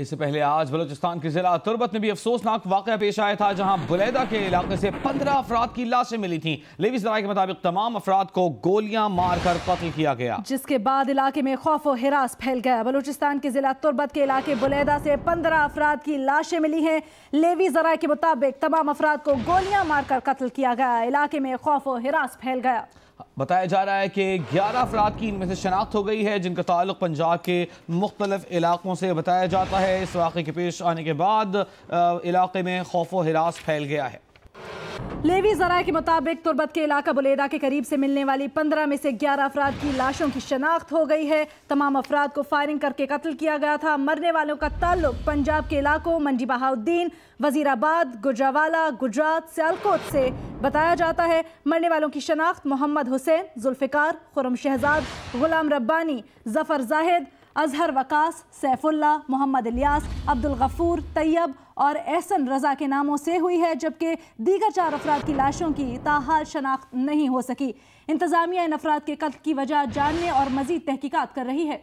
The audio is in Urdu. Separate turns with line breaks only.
اس سے پہلے آج بلوچستان کے ضلع تربت میں بھی افسوسناک واقعہ پیش آیا تھا جہاں بلیدہ کے علاقے سے پندرہ افراد کی لاشیں ملی تھیں۔ لیوی ذرائع کے مطابق تمام افراد کو گولیاں مار کر قتل کیا گیا۔
جس کے بعد علاقے میں خوف و حراس پھیل گیا۔ بلوچستان کے ضلع تربت کے علاقے بلیدہ سے پندرہ افراد کی لاشیں ملی ہیں۔ لیوی ذرائع کے مطابق تمام افراد کو گولیاں مار کر قتل کیا گیا۔ علاقے میں خوف و حراس پھیل گیا۔
بتایا جا رہا ہے کہ گیارہ افراد کی ان میں سے شناخت ہو گئی ہے جن کا تعلق پنجاب کے مختلف علاقوں سے بتایا جاتا ہے۔ ہے، اس واقعے کے پیش آنے کے بعد علاقے میں خوف و حراس پھیل گیا ہے۔
لیوی ذرائع کے مطابق تربت کے علاقہ بلیدہ کے قریب سے ملنے والی پندرہ میں سے گیارہ افراد کی لاشوں کی شناخت ہو گئی ہے۔ تمام افراد کو فائرنگ کر کے قتل کیا گیا تھا۔ مرنے والوں کا تعلق پنجاب کے علاقوں منڈی بہاؤدین وزیر آباد گجراوالا گجرات، سیالکوٹ سے بتایا جاتا ہے۔ مرنے والوں کی شناخت محمد حسین، ذوالفقار، خرم شہزاد، غلام ربانی، ظفر زاہد اظہر وقاس سیف اللہ، محمد الیاس، عبدالغفور، طیب اور احسن رضا کے ناموں سے ہوئی ہے، جبکہ دیگر چار افراد کی لاشوں کی تاحال شناخت نہیں ہو سکی۔ انتظامیہ ان افراد کے قتل کی وجہ جاننے اور مزید تحقیقات کر رہی ہے۔